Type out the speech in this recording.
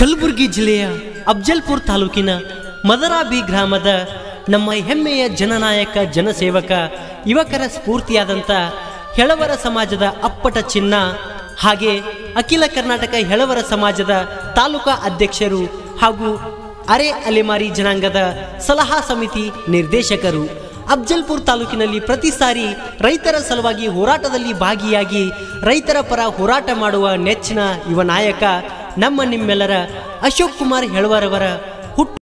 ಕಲಬುರಗಿ ಜಿಲ್ಲೆಯ ಅಫ್ಜಲ್ಪುರ್ ತಾಲೂಕಿನ ಮದರಾಬಿ ಗ್ರಾಮದ ನಮ್ಮ ಹೆಮ್ಮೆಯ ಜನನಾಯಕ, ಜನಸೇವಕ, ಯುವಕರ ಸ್ಫೂರ್ತಿಯಾದಂಥ ಹೆಳವರ ಸಮಾಜದ ಅಪ್ಪಟ ಚಿನ್ನ ಹಾಗೆ ಅಖಿಲ ಕರ್ನಾಟಕ ಹೆಳವರ ಸಮಾಜದ ತಾಲೂಕಾ ಅಧ್ಯಕ್ಷರು ಹಾಗೂ ಅರೆ ಅಲೆಮಾರಿ ಜನಾಂಗದ ಸಲಹಾ ಸಮಿತಿ ನಿರ್ದೇಶಕರು. ಅಫ್ಜಲ್ಪುರ್ ತಾಲೂಕಿನಲ್ಲಿ ಪ್ರತಿ ಸಾರಿ ರೈತರ ಸಲುವಾಗಿ ಹೋರಾಟದಲ್ಲಿ ಭಾಗಿಯಾಗಿ ರೈತರ ಪರ ಹೋರಾಟ ಮಾಡುವ ನೆಚ್ಚಿನ ಯುವ ನಾಯಕ ನಮ್ಮ ನಿಮ್ಮೆಲ್ಲರ ಅಶೋಕ್ ಕುಮಾರ್ ಹೆಳವಾರವರ